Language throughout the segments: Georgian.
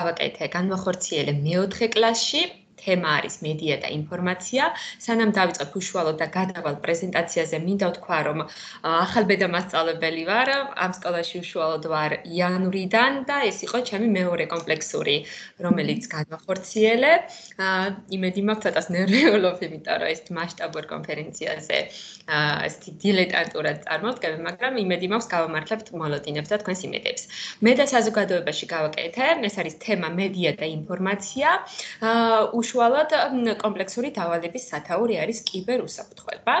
გავაკეთე. განმახორციელე მეოთხე კლასში თემა არის მედია და ინფორმაცია. სანამ დავიწყებ უშუალოდ და გადავალ პრეზენტაციაზე, მინდა ვთქვა, რომ ახალბედა მასწავლებელი ვარ, ამ სკოლაში უშუალოდ ვარ იანვრიდან და ეს იყო ჩემი მეორე კომპლექსური, რომელიც განვახორციელე. აა იმედი მაქვს, ცოტას ნერვიულობ, იმიტომ რომ ეს მასშტაბურ კონფერენციაზე აა ეს დილეტანტურად წარმოვდგები, მაგრამ იმედი მაქვს გავამართლებთ მოლოდინებს და თქვენს იმედებს. მე და საზოგადოებაში გავაკეთე, ეს არის თემა მედია და ინფორმაცია. აა უშუალოდ კომპლექსური დავალების სათაური არის კიბერუსაფრთხოება.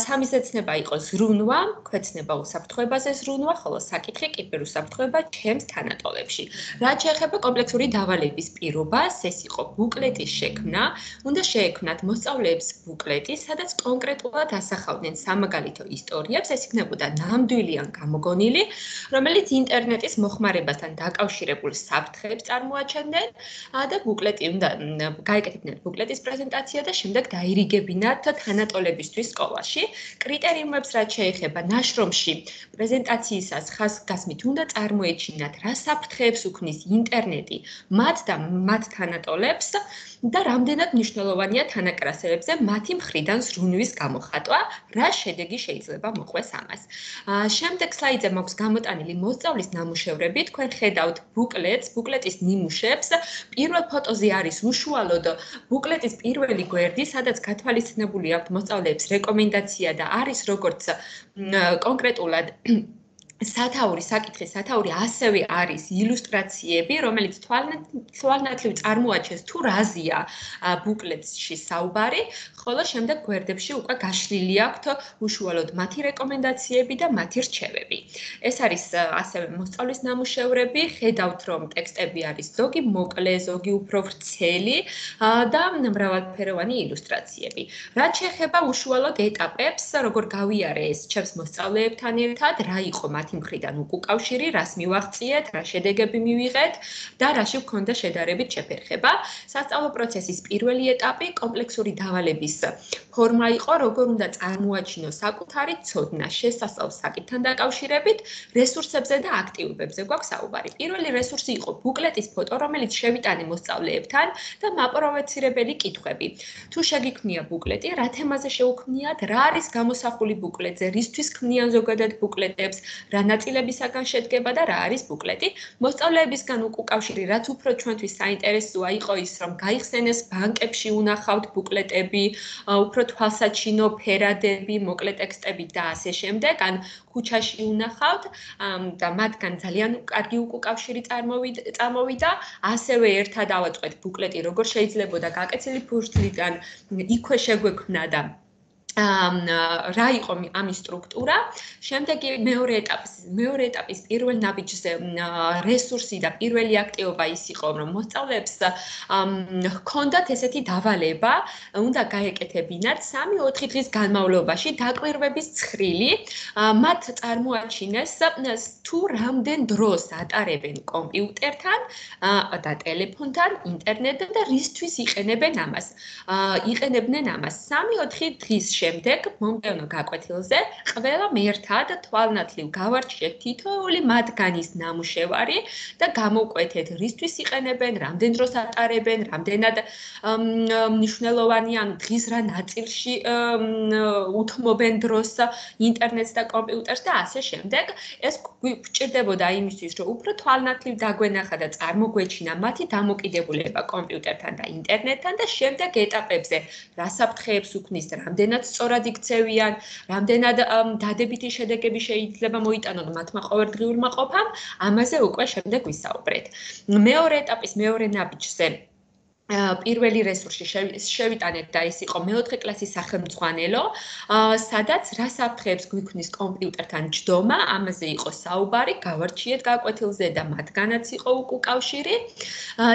სამი ზეცნება იყო ზრუნვა, ქვეცნება უსაფრთხოებაზე ზრუნვა, ხოლო საკითხი კიბერუსაფრთხოება ჩემს თანატოლებში. რაც შეეხება კომპლექსური დავალების პირობას, ეს იყო ბუკლეტის შექმნა. უნდა შეექმნათ მოსწავლეებს ბუკლეტი, სადაც კონკრეტულად ასახავდნენ სამაგალითო ისტორიებს, ეს იქნებოდა ნამდვილი ან გამოგონილი, რომელიც ინტერნეტის მოხმარებასთან დაკავშირებულ საფრთხეებს წარმოაჩენდნენ და ბუკლეტი უნდა გაიკეთებინათ ბუკლეტის პრეზენტაცია და შემდეგ დაირიგებინათ თანატოლებისთვის სკოლაში. კრიტერიუმებს რაც შეეხება ნაშრომში პრეზენტაციისას ხასგასმით უნდა წარმოეჩინათ რა საფრთხეებს უქმნის ინტერნეტი მათ და მათ თანატოლებს და რამდენად მნიშვნელოვანია თანაკრასეებზე მათი მხრიდან ზრუნვის გამოხატვა, რა შედეგი შეიძლება მოყვეს ამას. აა შემდეგ სლაიდზე მაქვს გამოტანილი მოსწავლის ნამუშევრები, თქვენ ხედავთ ბუკლეტს, ბუკლეტის ნიმუშებს. პირველ ფოტოზე არის უშუალოდ ბუკლეტის პირველი გვერდი, სადაც გათვალისწინებული აქვს მოსწავლეებს რეკომენდაცია და არის როგორც კონკრეტულად სათაური საკითხი სათაური ასევე არის ილუსტრაციები რომელიც თვალნათლივ წარმოაჩენს თუ რაზია ბუკლეტში საუბარი ხოლო შემდეგ გვერდებში უკვე გაშლილი აქვთ უშუალოდ მათი რეკომენდაციები და მათი რჩევები. ეს არის ასევე მოსწავლის ნამუშევრები ხედავთ რომ ტექსტები არის ზოგი მოკლე ზოგი უფრო ვრცელი და მრავალფეროვანი ილუსტრაციები. რაც შეეხება უშუალოდ ეტაპებს როგორ გავიარე ეს ჩემს მოსწავლეებთან ერთად რა იყო მათ მათი მხრიდან უკავშირი, რას მივაღწიეთ, რა შედეგები მივიღეთ და რაში ვქონდა შედარებით შეფერხება. სასწავლო პროცესის პირველი ეტაპი კომპლექსური დავალების ფორმა იყო, როგორ უნდა წარმოაჩინო საკუთარი ცოდნა შესასწავლ საკითხთან დაკავშირებით, რესურსებზე და აქტივობებზე გვაქვს საუბარი. პირველი რესურსი იყო ბუკლეტის ფოტო, რომელიც შევიტანე მოსწავლეებთან და მაპროვეცირებელი კითხვები. თუ შეგიქმნია ბუკლეტი, რა თემაზე შეუქმნიათ, რა არის გამოსახული ბუკლეტზე, რისთვის ქმნიან ზოგადად ბუკლეტებს, რა ნაწილებისაგან შედგება და რა არის ბუკლეტი. მოსწავლეებისგან უკავშირი, რაც უფრო ჩვენთვის საინტერესოა, იყო ის, რომ გაიხსენეს ბანკებში უნახავთ ბუკლეტები, უფრო თვალსაჩინო ფერადები, მოკლე ტექსტები და ასე შემდეგ, ან ქუჩაში უნახავთ და მათგან ძალიან კარგი უკავშირი წარმოვიდა. ასევე ერთად ავაწყვეთ ბუკლეტი, როგორ შეიძლება და გაკეთილი ფურცლიდან იქვე შეგვექმნა და რა იყო ამის სტრუქტურა. შემდეგი მეორე ეტაპის მეორე ეტაპის პირველ ნაბიჯზე რესურსი და პირველი აქტივობა ის იყო, რომ მოსწავლეებს ჰქონდათ ესეთი დავალება, უნდა გაეკეთებინათ 3-4 დღის განმავლობაში დაკვირვების ცხრილი, მათ წარმოაჩინეს თუ რამდენ დროს ატარებენ კომპიუტერთან და ტელეფონთან, ინტერნეტთან და რისთვის იყენებენ ამას. იყენებდნენ ამას 3-4 დღის შემდეგ მომდევნო გაკვეთილზე ყველა ერთად თვალნათლივ გავარჩიეთ თითოეული მათგანის ნამუშევარი და გამოვკვეთეთ რისთვის იყენებენ, რამდენ დროს ატარებენ, რამდენად მნიშვნელოვანი ან დღის რა ნაწილში უთმობენ დროს ინტერნეტს და კომპიუტერს და ასე შემდეგ. ეს გვჭირდებოდა იმისთვის, რომ უფრო თვალნათლივ დაგვენახა და წარმოგვეჩინა მათი დამოკიდებულება კომპიუტერთან და ინტერნეტთან და შემდეგ ეტაპებზე რა საფრთხეებს უქმნის, რამდენად სწორად იქცევიან, რამდენად დადებითი შედეგები შეიძლება მოიტანონ მათმა ყოველდღიურმა ყოფამ, ამაზე უკვე შემდეგ ვისაუბრეთ. მეორე ეტაპის მეორე ნაბიჯზე პირველი რესურსი შევიტანეთ და ის იყო მეოთხე კლასის სახელმძღვანელო, სადაც რა საფრთხეებს გვიქმნის კომპიუტერთან ჯდომა, ამაზე იყო საუბარი, გავარჩიეთ გაკვეთილზე და მათგანაც იყო უკავშირი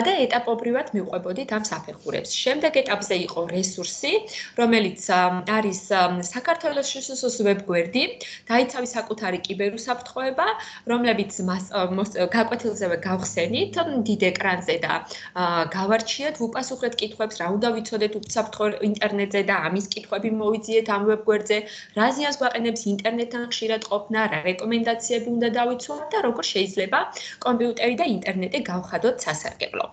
და ეტაპობრივად მივყვებოდით ამ საფეხურებს. შემდეგ ეტაპზე იყო რესურსი, რომელიც არის საქართველოს შესოს ვებგვერდი, დაიცავი საკუთარი კიბერუსაფრთხოება, რომლებიც გაკვეთილზევე გავხსენით დიდ ეკრანზე და გავარჩიეთ უპასუხეთ კითხვებს, რა უნდა ვიცოდეთ უსაფრთხო ინტერნეტზე და ამის კითხვები მოვიძიეთ ამ ვებგვერდზე, რა ზიანს გვაყენებს ინტერნეტთან ხშირად ყოფნა, რა რეკომენდაციები უნდა დავიცვათ და როგორ შეიძლება კომპიუტერი და ინტერნეტი გავხადოთ სასარგებლო.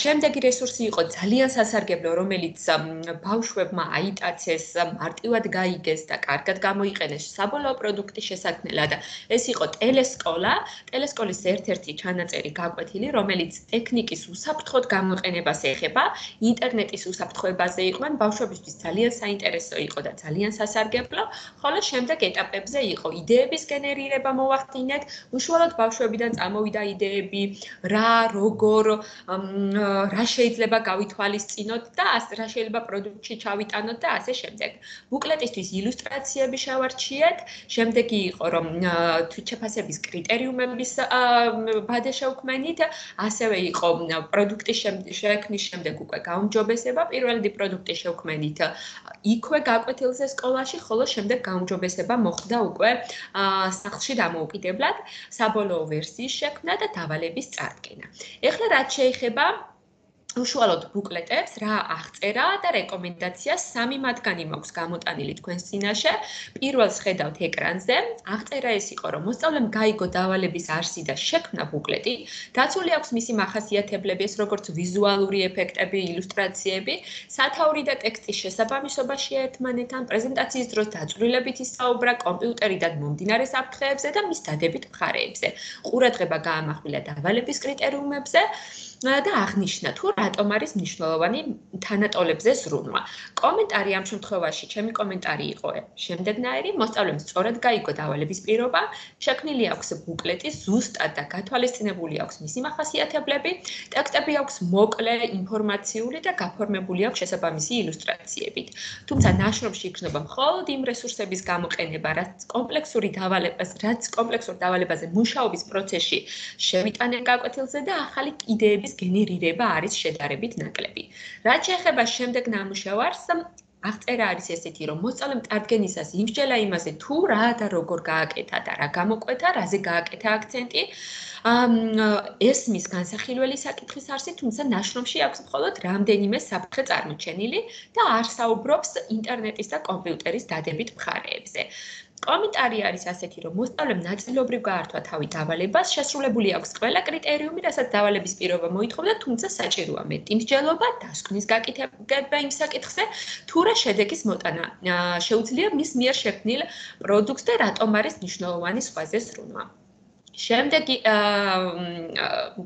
შემდეგი რესურსი იყო ძალიან სასარგებლო, რომელიც ბავშვებმა აიტაცეს, მარტივად გაიგეს და კარგად გამოიყენეს საბოლოო პროდუქტის შესაქმნელად. ეს იყო ტელესკოლა, ტელესკოლის ერთ-ერთი ჩანაწერი გაკვეთილი, რომელიც ტექნიკის უსაფრთხოდ გამოყენებას ეხება, ინტერნეტის უსაფრთხოებაზე იყვნენ. ბავშვებისთვის ძალიან საინტერესო იყო და ძალიან სასარგებლო, ხოლო შემდეგ ეტაპებზე იყო იდეების გენერირება მოვახდინეთ, უშუალოდ ბავშვებიდან წამოვიდა იდეები, რა, როგორ, რა შეიძლება გავითვალისწინოთ და რა შეიძლება პროდუქტში ჩავიტანოთ და ასე შემდეგ. ბუკლეტისთვის ილუსტრაციები შევარჩიეთ, შემდეგი იყო რომ თვითშეფასების კრიტერიუმების ბადე შევქმენით, ასევე იყო პროდუქტის შექმნის შემდეგ უკვე გაუმჯობესება, პირველი პროდუქტი შევქმენით იქვე გაკვეთილზე სკოლაში, ხოლო შემდეგ გაუმჯობესება მოხდა უკვე სახლში დამოუკიდებლად, საბოლოო ვერსიის შექმნა და დავალების წარდგენა. ეხლა რაც შეეხება უშუალოდ ბუკლეტებს რა აღწერა და რეკომენდაცია სამი მათგანი მაქვს გამოტანილი თქვენს წინაშე. პირველს ხედავთ ეკრანზე. აღწერა ეს იყო, რომ მოსწავლემ გაიგო დავალების არსი და შექმნა ბუკლეტი. დაცული აქვს მისი მახასიათებლები, ეს როგორც ვიზუალური ეფექტები, ილუსტრაციები, სათაური და ტექსტის შესაბამისობაში ერთმანეთთან, პრეზენტაციის დროს დაწვრილებითი საუბრა კომპიუტერიდან მომდინარე საფრთხეებზე და მის დადებით მხარეებზე. ყურადღება გაამახვილა დავალების კრიტერიუმებზე. და აღნიშნა თუ რატომ არის მნიშვნელოვანი თანატოლებზე ზრუნვა. კომენტარი ამ შემთხვევაში, ჩემი კომენტარი იყო შემდეგნაირი: მოსწავლემ სწორად გაიგო დავალების პირობა, შექმნილი აქვს ბუკლეტი, ზუსტად და გათვალისწინებული აქვს მისი მახასიათებლები, ტექსტები აქვს მოკლე, ინფორმაციული და გაფორმებული აქვს შესაბამისი ილუსტრაციებით. თუმცა ნაშრომში იქნება მხოლოდ იმ რესურსების გამოყენება, რაც კომპლექსური დავალებას, რაც კომპლექსურ დავალებაზე მუშაობის პროცესში შევიტანენ გაკვეთილზე და ახალი გენერირება არის შედარებით ნაკლები. რაც შეეხება შემდეგ ნამუშევარს, აღწერა არის ესეთი, რომ მოსწავლემ წარდგენისას იმსჯელა იმაზე, თუ რა და როგორ გააკეთა და რა გამოკვეთა, რაზე გააკეთა აქცენტი. ამ ეს მის განსახილველი საკითხის არსი, თუმცა ნაშრომში აქვს მხოლოდ რამდენიმე საფრთხე წარმოჩენილი და არ საუბრობს ინტერნეტის და კომპიუტერის დადებით მხარეებზე. კომენტარი არის ასეთი, რომ მოსწავლემ ნაწილობრივ გაართვა თავი დავალებას, შესრულებული აქვს ყველა კრიტერიუმი, რასაც დავალების პირობა მოითხოვდა, თუმცა საჭიროა მეტი მსჯელობა, დასკვნის გაკეთება იმ საკითხზე, თუ რა შედეგის მოტანა შეუძლია მის მიერ შექმნილ პროდუქტს და რატომ არის მნიშვნელოვანი სხვაზე სრუნა. შემდეგი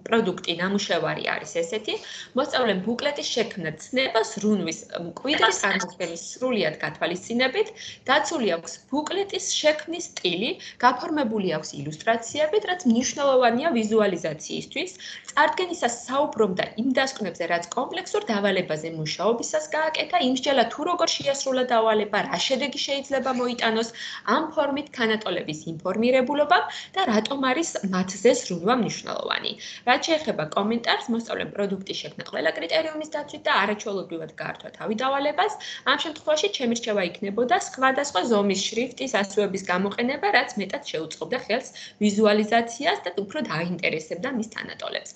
პროდუქტი ნამუშევარი არის ესეთი. მოსწავლემ ბუკლეტის შექმნა ცნებას რუნვის მკვიდრის წარმოქმნის სრულიად გათვალისწინებით, დაცული აქვს ბუკლეტის შექმნის სტილი, გაფორმებული აქვს ილუსტრაციებით, რაც მნიშვნელოვანია ვიზუალიზაციისთვის. წარდგენისას საუბრობდა იმ დასკვნებზე, რაც კომპლექსურ დავალებაზე მუშაობისას გააკეთა, იმსჯელა თუ როგორ შეასრულა დავალება, რა შედეგი შეიძლება მოიტანოს ამ ფორმით კანატოლების ინფორმირებულობა და რატომ არის არის მათზე სრულვა მნიშვნელოვანი. რაც შეეხება კომენტარს, მოსწავლემ პროდუქტი შექმნა ყველა კრიტერიუმის დაცვით და არაჩვეულებრივად გაართვა თავი დავალებას. ამ შემთხვევაში ჩემი რჩევა იქნებოდა სხვადასხვა ზომის შრიფტის ასოების გამოყენება, რაც მეტად შეუწყობდა ხელს ვიზუალიზაციას და უფრო დაინტერესებდა მის თანატოლებს.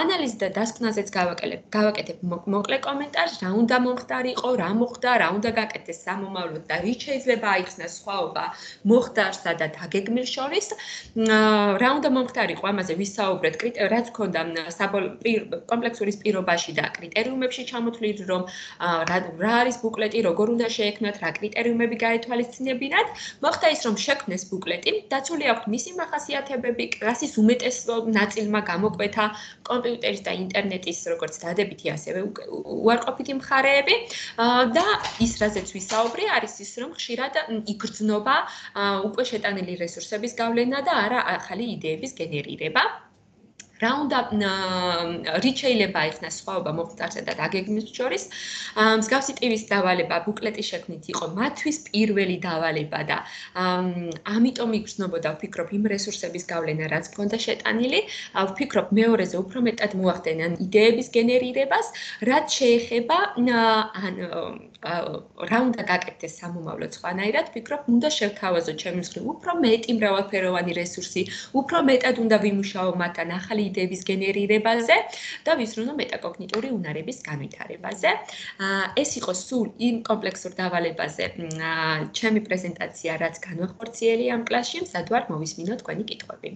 ანალიზ და დასკვნაზეც გავაკეთებ, გავაკეთებ მოკლე კომენტარს, რა უნდა მომხდარიყო, რა მოხდა, რა უნდა გაკეთდეს სამომავლოდ და რით შეიძლება აიხსნას სხვაობა მოხდარსა და დაგეგმილ შორის. რა უნდა მომხდარიყო ამაზე ვისაუბრეთ რაც ქონდა კომპლექსურის პირობაში და კრიტერიუმებში ჩამოთვლით რომ რა არის ბუკლეტი როგორ უნდა შეექმნათ რა კრიტერიუმები გაეთვალისწინებინათ? მოხდა ის რომ შექმნეს ბუკლეტი დაცული აქვს მისი მახასიათებები კლასის უმეტესო ნაწილმა გამოკვეთა კომპიუტერის და ინტერნეტის როგორც დადებითი ასევე უარყოფითი მხარეები. და ის რაზეც ვისაუბრე არის ის რომ ხშირად იგრძნობა უკვე შეტანილი რესურსების გავლენა და არა ახალი იდეების გენერირება. რა უნდა რით შეიძლება აიხსნას სხვაობა მოხდარსა და დაგეგმვის შორის. მსგავსი ტივის დავალება ბუკლეტის შექმნით იყო მათთვის პირველი დავალება და ამიტომ იგრძნობოდა ვფიქრობ იმ რესურსების გავლენა რაც მქონდა შეტანილი. ვფიქრობ მეორეზე უფრო მეტად მოახდენენ იდეების გენერირებას რაც შეეხება ან რა უნდა გაკეთდეს სამომავლო სხვანაირად. ვფიქრობ უნდა შევთავაზოთ ჩემი მსგავსი უფრო მეტი მრავალფეროვანი რესურსი უფრო მეტად უნდა ვიმუშაო მათთან ახალი იდეების გენერირებაზე და ვისრულო მეტაკოგნიტური უნარების განვითარებაზე. ეს იყო სულ იმ კომპლექსურ დავალებაზე ჩემი პრეზენტაცია, რაც განვახორციელე ამ კლასში, სადვარ მოვისმინოთ თქვენი კითხვები.